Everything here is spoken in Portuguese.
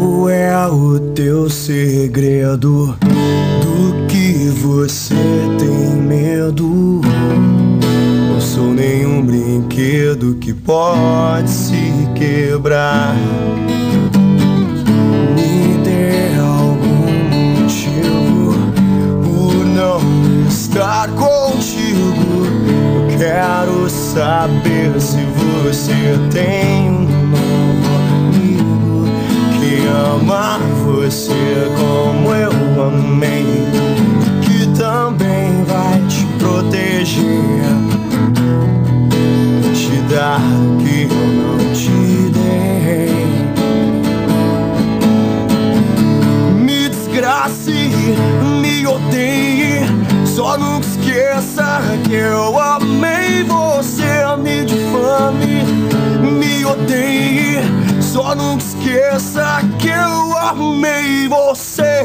Qual é o teu segredo? Do que você tem medo? Não sou nenhum brinquedo que pode se quebrar. Me dê algum motivo por não estar contigo. Eu quero saber se você tem que ama você como eu amei, que também vai te proteger, te dar o que eu não te dei. Me desgrace, me odeie, só nunca esqueça que eu amei você. Me difame, me odeie, só nunca esqueça que eu amei você.